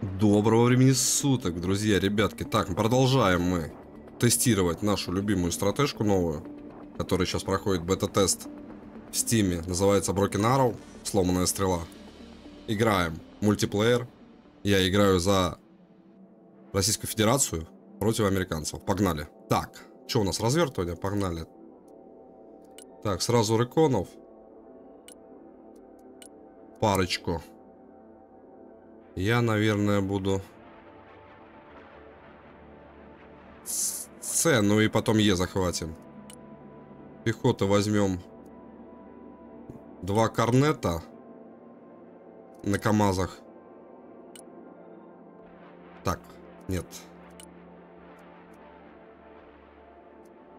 Доброго времени суток, друзья, ребятки. Так, продолжаем мы тестировать нашу любимую стратежку новую, которая сейчас проходит бета-тест в стиме. Называется Broken Arrow, сломанная стрела. Играем мультиплеер. Я играю за Российскую Федерацию против американцев. Погнали. Так, что у нас, развертывание? Погнали. Так, сразу реконов. Парочку. Я, наверное, буду... С, ну и потом Е захватим. Пехоту возьмем. Два корнета. На КамАЗах. Так, нет.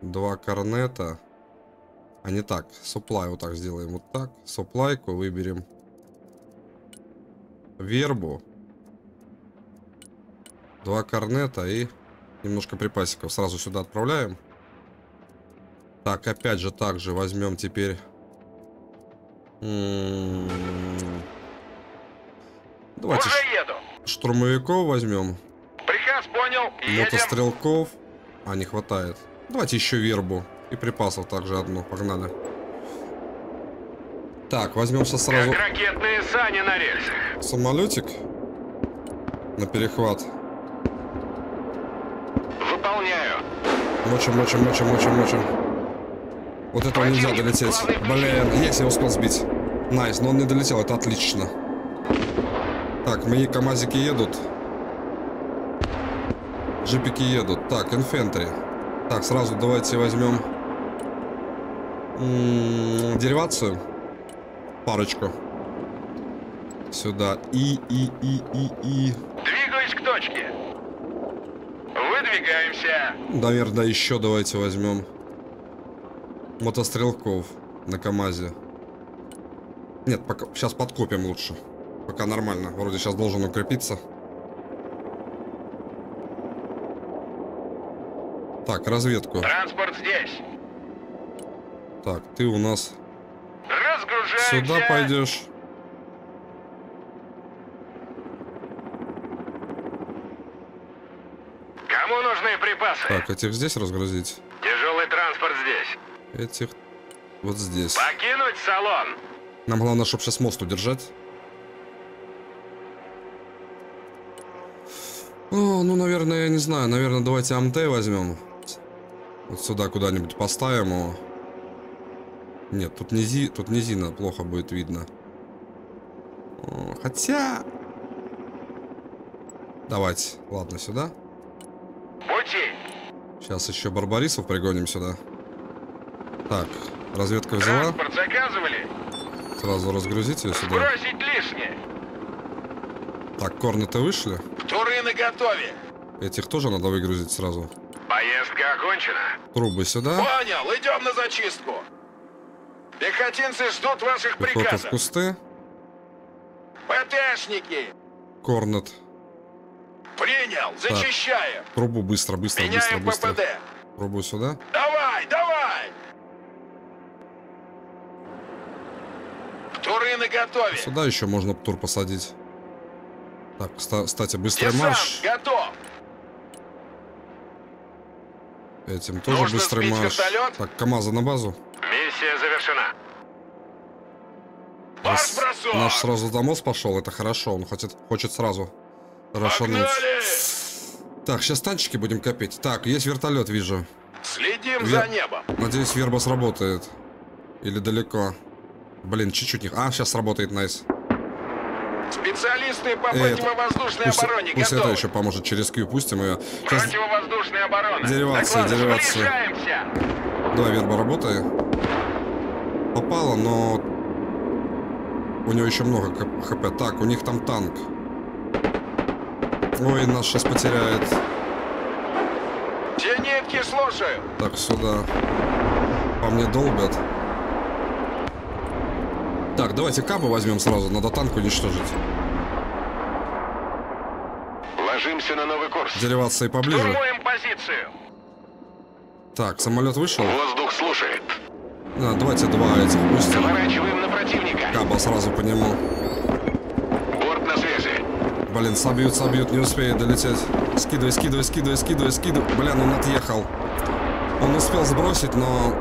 Два корнета. А не так. Суплай вот так сделаем. Вот так. Суплайку выберем. Вербу. Два корнета и немножко припасиков. Сразу сюда отправляем. Так, опять же, также возьмем теперь... Давайте Уже еду. штурмовиков возьмем. Приказ понял. Едем. Мотострелков. А, не хватает. Давайте еще вербу. И припасов также одну. Погнали. Так, возьмемся сразу Как ракетные сани на рельсах. самолетик на перехват. Мочим, мочим, мочим, мочим, мочим. Вот этого нельзя долететь. Блин, есть, я успел сбить. Nice, но он не долетел, это отлично. Так, мои КамАЗики едут. Джипики едут. Так, инфентри. Так, сразу давайте возьмем м, деривацию. Парочку. Сюда. И, и, и, и, и. Двигаюсь к точке. Выдвигаемся. Наверное, еще давайте возьмем мотострелков на КамАЗе. Нет, пока сейчас подкопим лучше. Пока нормально. Вроде сейчас должен укрепиться. Так, разведку. Транспорт здесь. Так, ты у нас сюда пойдешь. Нужны припасы? Так, этих здесь разгрузить. Тяжелый транспорт здесь. Этих вот здесь. Покинуть салон. Нам главное, чтобы сейчас мост удержать. О, ну, наверное, я не знаю. Наверное, давайте АМТ возьмем. Вот сюда куда-нибудь поставим его. Нет, тут низи, тут низина плохо будет видно. О, хотя... Давайте, ладно, сюда. Пути. Сейчас еще барбарисов пригоним сюда. Так, разведка взяла. Транспорт заказывали? Сразу разгрузить ее сюда. Бросить лишнее. Так, корнеты вышли. Туры на готове. Этих тоже надо выгрузить сразу. Поездка окончена. Трубы сюда. Понял, идем на зачистку. Пехотинцы ждут ваших Пехота в приказов. кусты. ПТшники. Корнет. Принял, зачищаем. Трубу быстро, быстро, быстро, Меняем быстро. ППД. Трубу сюда. Давай, давай. Туры на готове. Сюда еще можно тур посадить. Так, кста- кстати, быстрый Десант марш. готов. Этим тоже Нужно быстрый марш. вертолет? Так, КамАЗа на базу. Миссия завершена. Раз-. Наш сразу за мост пошел, это хорошо. Он хочет, хочет сразу Погнали. Так, сейчас танчики будем копить. Так, есть вертолет, вижу. Следим Вер- за небом. Надеюсь, верба сработает. Или далеко. Блин, чуть-чуть не... А, сейчас сработает, найс. Специалисты по Э, противовоздушной Пусть, обороне пусть это готовы. еще поможет через Q. Пустим ее. Сейчас... Противовоздушная оборона. Деривация, Доклад, деривация. Сближаемся. Давай, верба, работай. Попало, но... У него еще много хп. Так, у них там танк. Ой, нас сейчас потеряет. Зенитки слушаю. Так, сюда. По мне долбят. Так, давайте кабы возьмем сразу. Надо танк уничтожить. Ложимся на новый курс. Деривации поближе. Штурмуем позицию. Так, самолет вышел. Воздух слушает. А, давайте два этих пустим. Заворачиваем на противника. Каба сразу по нему. Блин, собьют, собьют, не успеет долететь. Скидывай, скидывай, скидывай, скидывай, скидывай. Блин, он отъехал. Он успел сбросить, но...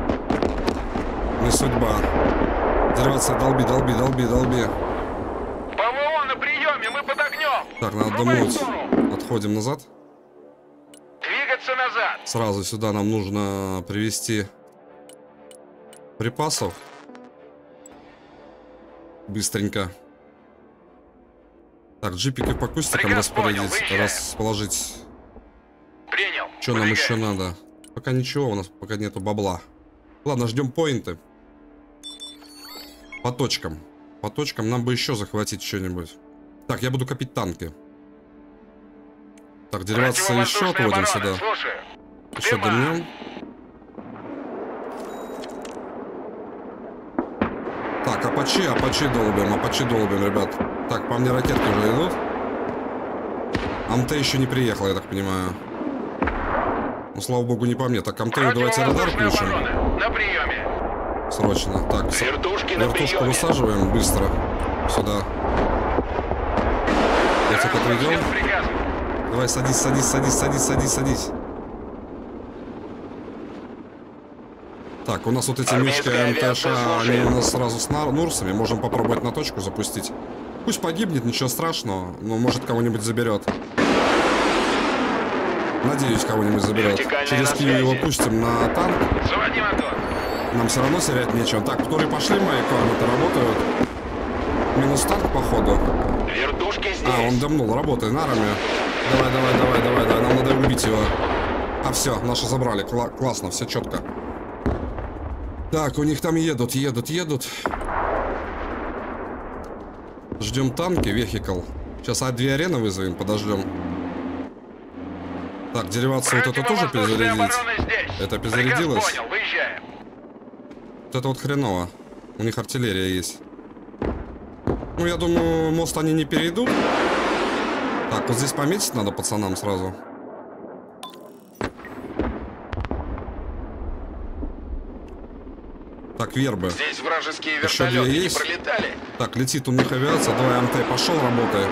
Не судьба. Дереваться, долби, долби, долби, долби. ПВО на приеме, мы под огнем! Так, надо думать. Отходим назад. Двигаться назад! Сразу сюда нам нужно привезти припасов. Быстренько. Так, джипики по кустикам Приказ понял, распорядить, выезжаем. расположить. Принял. Что нам еще надо? Пока ничего, у нас пока нету бабла. Ладно, ждем поинты. По точкам. По точкам нам бы еще захватить что-нибудь. Так, я буду копить танки. Так, дериваться еще отводим сюда. Слушаю. Еще дымнем. Так, апачи, апачи долбим, апачи долбим, ребят. Так, по мне ракетки уже идут. Амте еще не приехал, я так понимаю. Ну, слава богу, не по мне. Так, Амтею давайте радар включим. На приеме. Срочно. Так, Вертушки на вертушку приеме. высаживаем быстро. Сюда. Отведем. всем приказываю. Давай, садись, садись, садись, садись, садись, садись. Так, у нас вот эти мишки МТШ, они у нас сразу с Нурсами. Можем попробовать на точку запустить. Пусть погибнет, ничего страшного, но может кого-нибудь заберет. Надеюсь, кого-нибудь заберет. Через Киев его пустим на танк. Нам все равно терять нечего. Так, которые пошли мои корнеты работают. Минус танк, походу. Вертушки здесь. А, он дымнул, работай, на армию. Давай, давай, давай, давай, давай, нам надо убить его. А все, наши забрали, Кла- классно, все четко. Так, у них там едут, едут, едут. Ждем танки, вехикл. Сейчас А2 арены вызовем, подождем. Так, деривацию вот это тоже перезарядить. Это перезарядилось? понял. Вот это вот хреново. У них артиллерия есть. Ну, я думаю, мост они не перейдут. Так, вот здесь пометить надо пацанам сразу. Так, вербы. Здесь вражеские Еще вертолеты не есть? пролетали. Так, летит у них авиация. Давай, МТ, пошел, работай.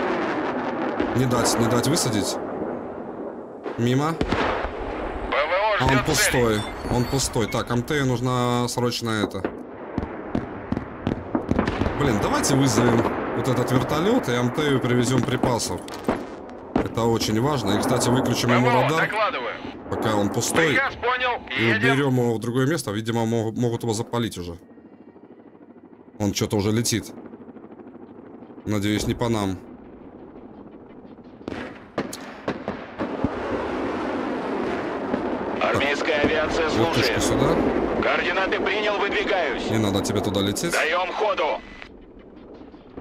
Не дать, не дать высадить. Мимо. ПВО А он ждет цели. пустой. Он пустой. Так, МТ нужно срочно это. Блин, давайте вызовем вот этот вертолет и МТ привезем припасов. Это очень важно. И, кстати, выключим ему радар, докладываю. пока он пустой. Приказ понял. И уберем его в другое место. Видимо, могут, могут его запалить уже. Он что-то уже летит. Надеюсь, не по нам. Армейская авиация слушает. сюда. Координаты принял, выдвигаюсь. Не надо тебе туда лететь. Даем ходу.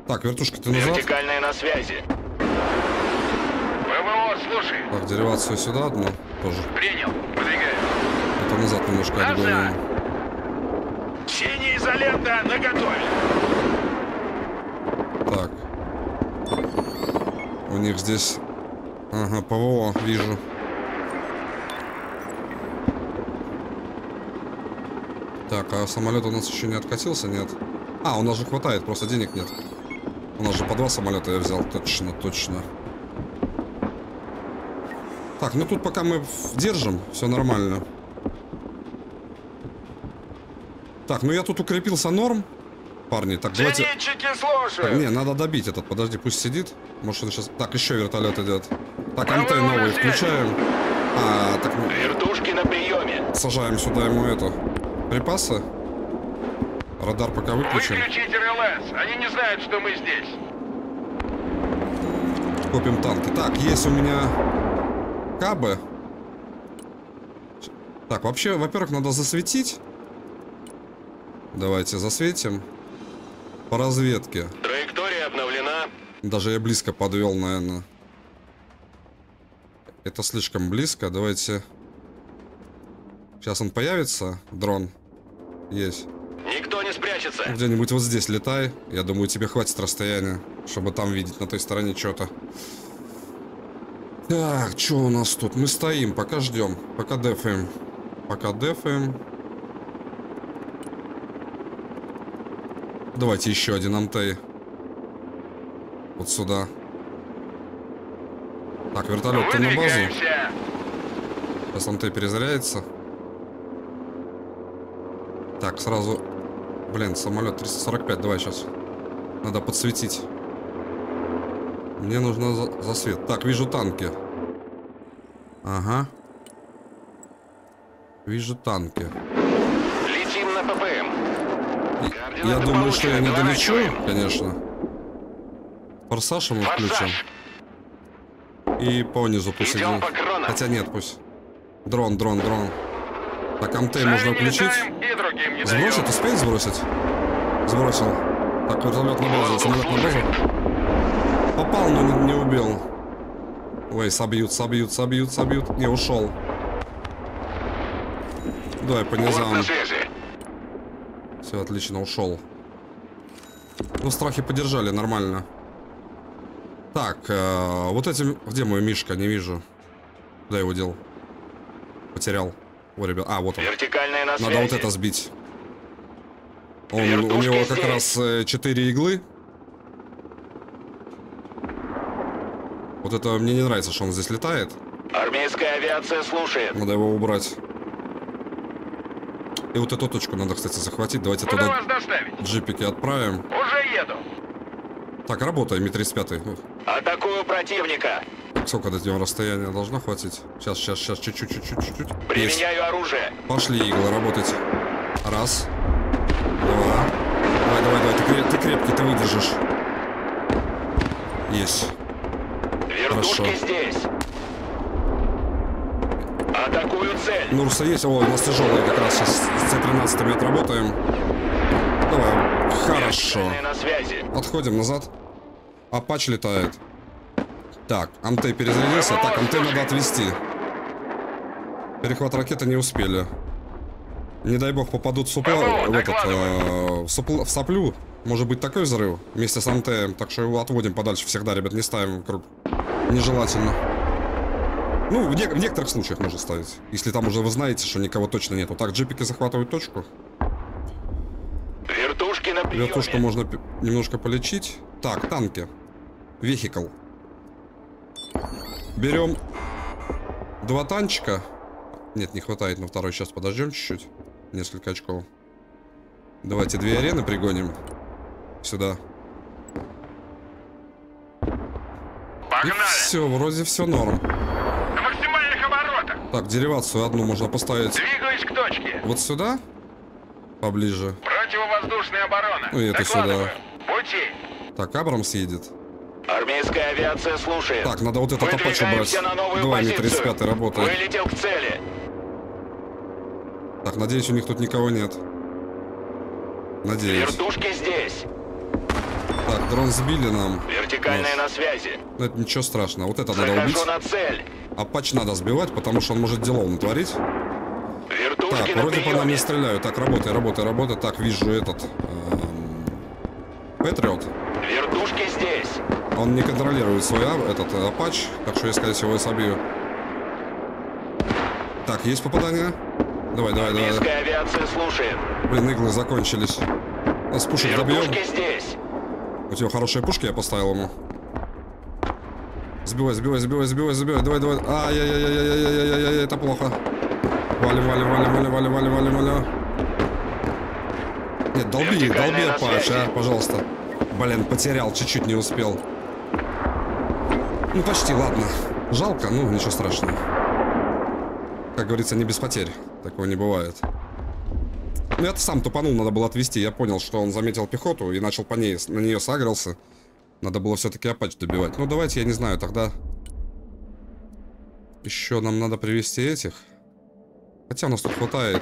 Так, вертушка, ты назад. Вертикальная на связи. ПВО слушает. Так, деривацию сюда одну тоже. Принял. Выдвигаюсь. Это назад немножко Назад. отгоним. Синяя изолента наготове. Так. У них здесь... Ага, ПВО, вижу. Так, а самолет у нас еще не откатился, нет? А, у нас же хватает, просто денег нет. У нас же по два самолета я взял, точно, точно. Так, ну тут пока мы держим, все нормально. Так, ну я тут укрепился норм. Парни, так, давайте... Так, не, надо добить этот. Подожди, пусть сидит. Может, он сейчас... Так, еще вертолет идет. Так, антенны новые включаем. А, так, ну, Вертушки на приеме. сажаем сюда ему эту. Припасы. Радар пока выключим. Выключить РЛС. Они не знают, что мы здесь. Копим танки. Так, есть у меня кабы. Так, вообще, во-первых, надо засветить. Давайте засветим. По разведке. Траектория обновлена. Даже я близко подвел, наверное. Это слишком близко. Давайте... Сейчас он появится, дрон. Есть. Никто не спрячется. Где-нибудь вот здесь летай. Я думаю, тебе хватит расстояния, чтобы там видеть на той стороне что-то. Так, что у нас тут? Мы стоим, пока ждем. Пока дефаем. Пока дефаем. Давайте еще один антей. Вот сюда. Так, вертолет ты на базу. Сейчас МТ перезаряется. Так, сразу... Блин, самолет 345, давай сейчас. Надо подсветить. Мне нужно за- засвет. Так, вижу танки. Ага. Вижу танки. Летим на ППМ. И- Я думаю, что я не долечу, конечно. Форсаж ему включим. И по низу пусть Идем по. Хотя нет, пусть. Дрон, дрон, дрон. Так, МТ не включить. Сбросить? Успеет сбросить? Сбросил. Так, вертолет на базу, самолет на базу. Попал, но не, не убил. Ой, собьют, собьют, собьют, собьют. Не, ушел. Давай по низам. Все, отлично, ушел. Ну, страхи поддержали, нормально. Так, э, вот этим... Где мой Мишка? Не вижу. Куда его дел? Потерял. О, ребят. А, вот он. Надо вот это сбить. Он, у него как здесь. раз э, 4 иглы. Вот это мне не нравится, что он здесь летает. Армейская авиация слушает. Надо его убрать. И вот эту точку надо, кстати, захватить. Давайте Куда туда вас доставить? джипики отправим. Уже еду. Так, работай, Ми-35. Атакую противника. Сколько до него расстояния должно хватить? Сейчас, сейчас, сейчас, чуть-чуть, чуть-чуть, чуть-чуть. Есть. Применяю оружие. Пошли, иглы, работать. Раз. Два. Давай, давай, давай, ты, ты крепкий, ты выдержишь. Есть. Вертушки Хорошо. здесь. Атакую цель. Нурса есть. О, у нас тяжелые как раз сейчас с С-13 отработаем. Давай. Хорошо. На связи. Отходим назад. Апач летает. Так, МТ перезарядился. Так, МТ надо отвести. Перехват ракеты не успели. Не дай бог попадут в, супла, ПВО, в, этот, э, в, супл- в соплю. Может быть такой взрыв вместе с МТ. Так что его отводим подальше всегда, ребят, не ставим вокруг. Нежелательно. Ну, в, не- в некоторых случаях можно ставить. Если там уже вы знаете, что никого точно нету. Так, джипики захватывают точку. Вертушки на приеме. Вертушку можно немножко полечить. Так, танки. Вехикл. Берем два танчика. Нет, не хватает на второй. Сейчас подождем чуть-чуть. Несколько очков. Давайте две арены пригоним. Сюда. Погнали. все, вроде все норм. На максимальных оборотах. Так, деривацию одну можно поставить Двигаюсь к точке. вот сюда. Поближе. Противовоздушная оборона. Ну и это Докладываю. сюда. Пути. Так, Абрамс едет. Армейская авиация слушает. Так, надо вот этот апач убрать. На новую Два позицию. Ми-35 работает. Вылетел к цели. Так, надеюсь, у них тут никого нет. Надеюсь. Вертушки здесь. Так, дрон сбили нам. Вертикальная на связи. Но это ничего страшного. Вот это надо убить. Захожу на цель. Апач надо сбивать, потому что он может делов натворить. Вертушки Так, на вроде по нам не приеме. стреляют. Так, работай, работай, работай. Так, вижу этот... эм, Патриот. Вертушки здесь. Он не контролирует свой этот э, апач, так что я, скорее всего, и собью. Так, есть попадание? Давай, давай, давай. Армейская авиация слушает. Блин, иглы закончились. Нас пушек добьем. Здесь. У тебя хорошие пушки, я поставил ему. Сбивай, сбивай, сбивай, сбивай, сбивай. Давай, давай. Ай-яй-яй-яй-яй-яй-яй, это плохо. Валим, валим, валим, валим, валим, валим, валим, валим. Нет, долби, долби, связи. а, пожалуйста. Блин, потерял, чуть-чуть не успел. Ну, почти, ладно. Жалко, ну, ничего страшного. Как говорится, не без потерь. Такого не бывает. Ну, я сам тупанул, надо было отвести. Я понял, что он заметил пехоту и начал по ней, на нее сагрился. Надо было все-таки Апач добивать. Ну, давайте, я не знаю, тогда... Еще нам надо привести этих. Хотя у нас тут хватает.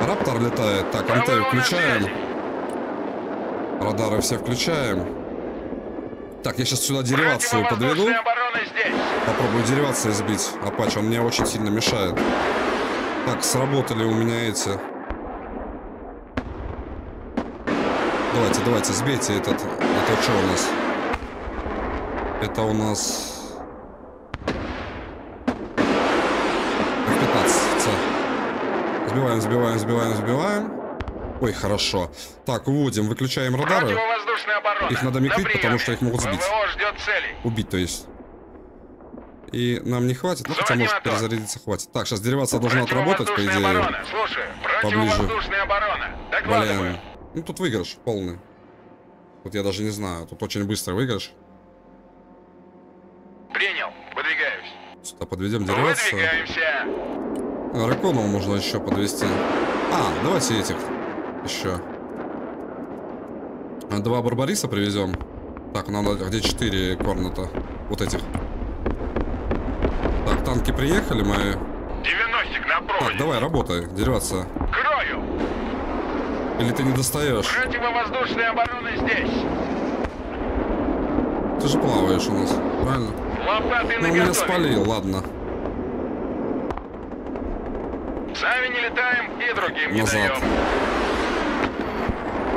Раптор летает. Так, на включаем. Радары все включаем. Так, я сейчас сюда деривацию подведу. Попробую деривации сбить. Апач, он мне очень сильно мешает. Так, сработали у меня эти. Давайте, давайте, сбейте этот. Это что у нас? Это у нас... F-15, С. Сбиваем, сбиваем, сбиваем, сбиваем. Ой, хорошо. Так, уводим, выключаем радары. Их надо На микрить, потому приеме. что их могут сбить. Убить, то есть. И нам не хватит. Ну, хотя, может, перезарядиться хватит. Так, сейчас деривация должна отработать, по идее. поближе. Блин. Ну, тут выигрыш полный. Тут я даже не знаю. Тут очень быстро выигрыш. Принял. Выдвигаюсь. Сюда подведем деривацию. Выдвигаемся. А, Раконова можно еще подвести. А, давайте этих еще. А, Два Барбариса привезем. Так, надо, где четыре корната? Вот этих. Так, танки приехали мои. 90 на Так, давай, работай, дериваться. Крою. Или ты не достаешь? Противовоздушная оборона здесь. Ты же плаваешь у нас, правильно? Лопаты Ну, меня спалил, ладно. Сами не летаем и другим не Назад. даем.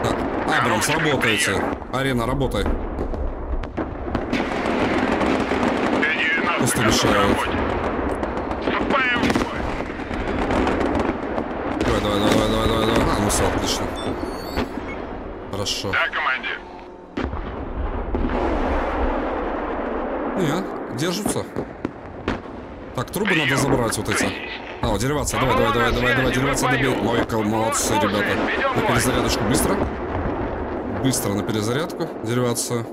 Так, Абрамс, работайте. Арена, работай. Т-90 Просто готов к мешают. работе. Вступаем в бой. Давай, давай, давай, давай, давай, ну все, отлично. Хорошо. Да, командир. Не, держатся. Так, трубы надо забрать вот эти. А, деривация, давай, давай, давай, давай, давай, деривация добей. Ой, кол- молодцы, ребята. На перезарядочку быстро. Быстро на перезарядку, деривация.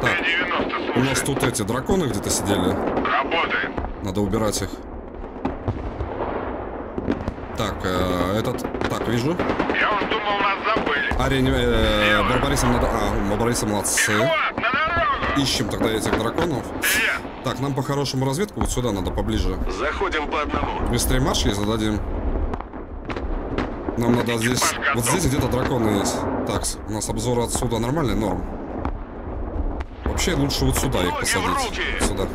Так, Т-90 у нас тут эти драконы где-то сидели. Работаем. Надо убирать их. Так, э, этот... Так, вижу. Я уж думал, нас забыли. Арене... Э, Барбарисам надо... А, Барбарисы молодцы. Вот, на дорогу. Ищем тогда этих драконов. Привет. Так, нам по-хорошему разведку вот сюда надо поближе. Заходим по одному. Быстрее марш ей зададим. Нам надо здесь... готов. Вот здесь где-то драконы есть. Так, у нас обзор отсюда нормальный, норм. Вообще лучше вот сюда их Ноги в посадить. Сюда.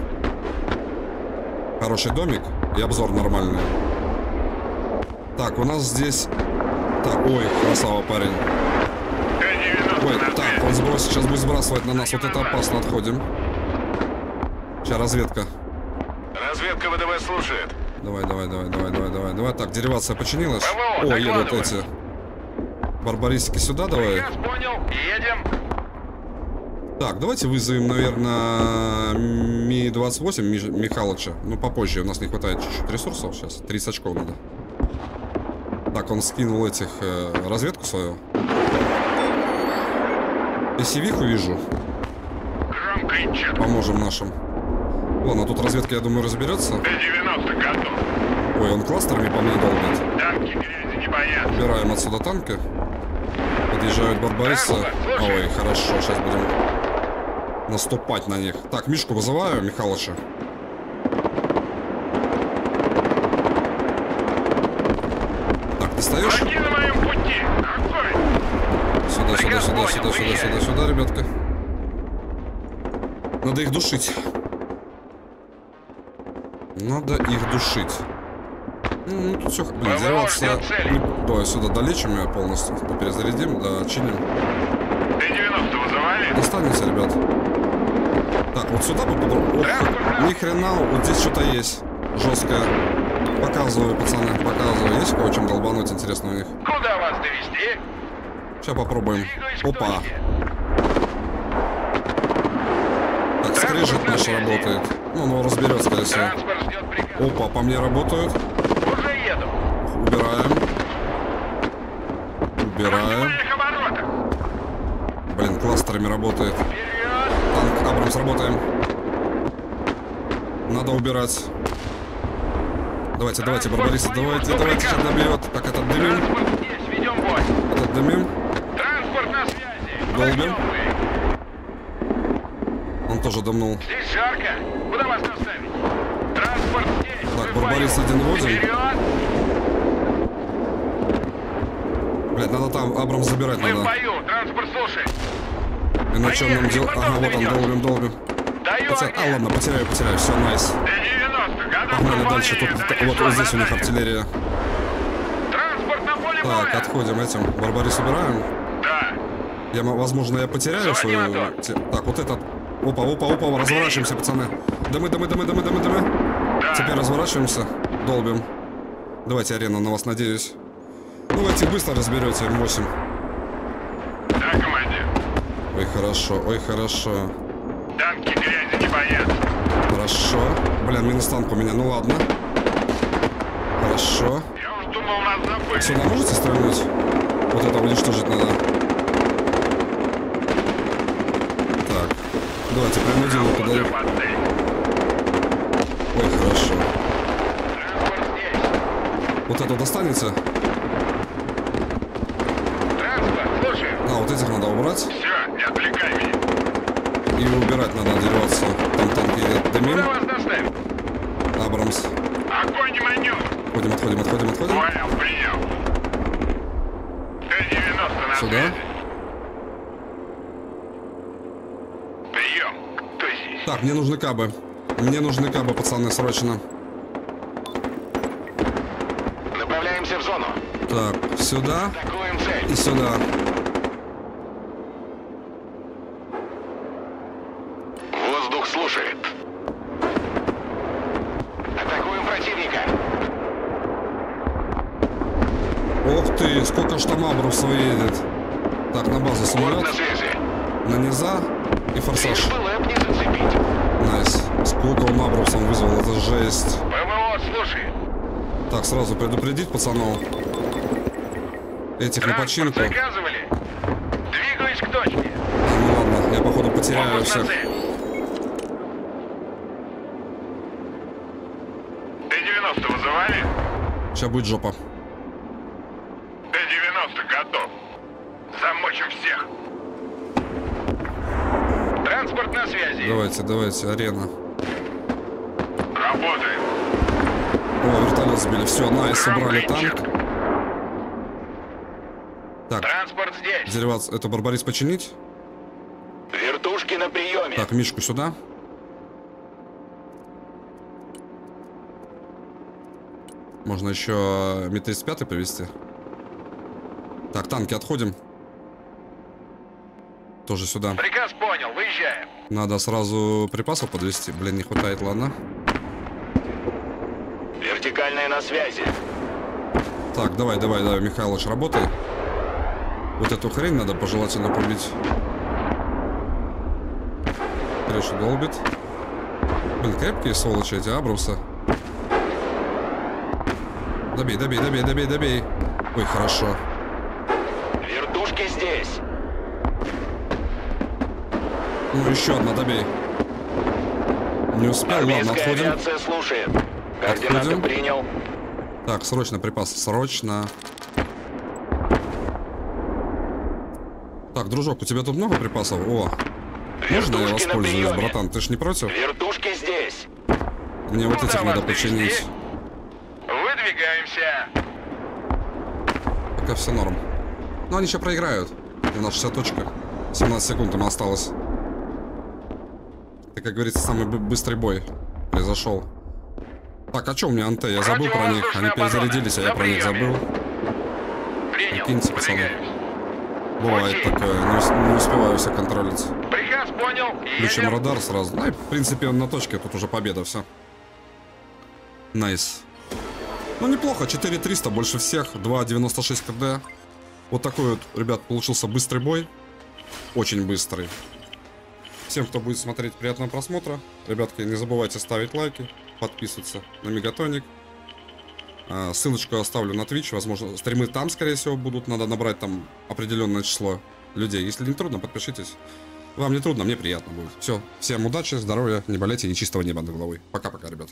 Хороший домик и обзор нормальный. Так, у нас здесь... Так, ой, красава парень. Т-90 Ой, так, он сбросит, сейчас будет сбрасывать на нас. Вот это опасно, отходим. Сейчас разведка. Разведка ВДВ слушает. Давай, давай, давай, давай, давай, давай, давай. Так, деривация починилась. ПВО, О, едут эти. Барбарисики сюда давай. Приказ понял. Едем. Так, давайте вызовем, наверное, Ми-28 Ми- Михалыча. Ну, попозже, у нас не хватает чуть-чуть ресурсов сейчас. 30 очков надо. Так, он скинул этих, э, разведку свою. Вижу. Громко и четко. Поможем нашим. Ладно, тут разведка, я думаю, разберется. Т-90 готов. Ой, он кластерами по мне долбит. Танки грязи не боятся. Убираем отсюда танки. Подъезжают барбарисы. Ой, хорошо, сейчас будем наступать на них. Так, Мишку вызываю, Михалыча. Достаешь? Враги на моем пути. Огонь. Сюда, сюда, сюда, сюда, сюда, сюда, сюда, ребятка. Надо их душить. Надо их душить. Ну, тут все, блин, цели. Ну, Давай сюда долечим ее полностью. Перезарядим, да, чиним. Т-90 вызывали? Достанется, ребят. Так, вот сюда попробуем. Ох, ни хрена, вот здесь что-то есть. Жесткое. Показываю, пацаны, показываю. Есть кого чем долбануть, интересно у них? Куда вас довести? Сейчас попробуем. Двигаюсь Опа. Так, скрежет наш работает. Ну, ну, разберет, скорее всего. Транспорт ждет приказ. Опа, по мне работают. Уже еду. Убираем. Убираем. Блин, кластерами работает. Вперед. Танк, Абрамс, работаем. Надо убирать. Давайте, давайте, барбарисы, давайте, давайте, сейчас добьет. Так, этот дымим, этот дымим. Транспорт на связи. Долбим. Он тоже дымнул. Здесь жарко. Куда вас доставить? Транспорт здесь. Так, в Барбарис один возим. Блядь, надо там Абрамс забирать Мы в надо. бою. Транспорт слушай. Иначе он нам Поехали, дел... потом Ага, вот он, долбим, долбим. Даю Хотя... А, ладно, потеряю, потеряю. Все, найс. Т-90. Погнали дальше. Тут, вот, вот здесь у них артиллерия. Транспорт на поле Так, отходим этим. Барбарис убираем. Да. Я, возможно, я потеряю свою... те- Так, вот этот... Опа, опа, опа, разворачиваемся, пацаны. Дымы, дымы, дымы, дымы, дымы, дымы. Да. Теперь разворачиваемся, долбим. Давайте, арена, на вас надеюсь. Ну, этих быстро разберете, М8. Да, командир. Ой, хорошо, ой, хорошо. Танки грязи не боятся. Хорошо. Блин, минус танк у меня, ну ладно. Хорошо. Я уж думал, нас забыли. Сюда можете стрельнуть? Вот это уничтожить надо. Так. Давайте принудим его подаю. Под цель. Ой, хорошо. Транспорт здесь. Вот это достанется? Транспорт, слушай. А, вот этих надо убрать. Все. И убирать надо деривацию. Там танк едет. Дымим. Куда вас доставим? Абрамс. Огонь маню. Отходим, отходим, отходим, отходим. Понял, принял. Т-90 на Сюда. связи. Прием. Кто здесь? Так, мне нужны кабы. Мне нужны кабы, пацаны, срочно. Направляемся в зону. Так, сюда Атакуем цель. и сюда. Воздух слушает. Атакуем противника. Ох ты, сколько ж там Абрамсов едет. Так, на базу самолет. на низа и форсаж. Nice. Сколько он Абрамсов вызвал, это жесть. ПВО, слушай. Так, сразу предупредить пацанов. Этих на починку. заказывали? Двигаюсь к точке. А, ну ладно, я походу потеряю Фокус всех. цель. Т-90 вызывали? Сейчас будет жопа. Т-90 готов. Замочим всех. Транспорт на связи. Давайте, давайте, арена. Работаем. О, вертолет сбили. Все, найс, Рамбейчик. танк. Так, Транспорт здесь. деривац, это барбарис починить? Вертушки на приеме. Так, Мишку сюда. Можно еще Ми-35 повезти. Так, танки отходим. Тоже сюда. Приказ понял, выезжаем. Надо сразу припасов подвести. Блин, не хватает, ладно. Вертикальная на связи. Так, давай, давай, давай, Михайлович, работай. Вот эту хрень надо пожелательно побить. Крышу долбит. Блин, крепкие сволочи эти Абрамсы. Добей, добей, добей, добей, добей. Ой, хорошо. Вертушки здесь. Ну, еще одна, добей. Не успел, ладно, Армейская отходим. авиация слушает. Координаты Отходим. принял. Так, срочно припасы, срочно. Так, дружок, у тебя тут много припасов? О, можно я Вертушки воспользуюсь, братан? Ты ж не против? Вертушки здесь. Мне вот Куда этих надо починить. Выдвигаемся. Пока все норм. Но они сейчас проиграют. У нас 60 точка. 17 секунд им осталось. Как говорится, самый бы- быстрый бой произошел. Так, а что у меня Антеи? Я забыл про них. Они перезарядились, а я про них забыл. Прикиньте, пацаны. Бывает такое. Не, не успеваю все контролить. Приказ понял. Включим радар сразу. Ну и, в принципе, на точке тут уже победа, все. Nice. Ну, неплохо, 4300, больше всех, 2.96 КД. Вот такой вот, ребят, получился быстрый бой. Очень быстрый. Всем, кто будет смотреть, приятного просмотра. Ребятки, не забывайте ставить лайки, подписываться на Мегатоник. А, Ссылочку оставлю на Twitch, возможно, стримы там, скорее всего, будут. Надо набрать там определенное число людей. Если не трудно, подпишитесь. Вам не трудно, мне приятно будет. Все, всем удачи, здоровья, не болейте и чистого неба над головой. Пока-пока, ребят.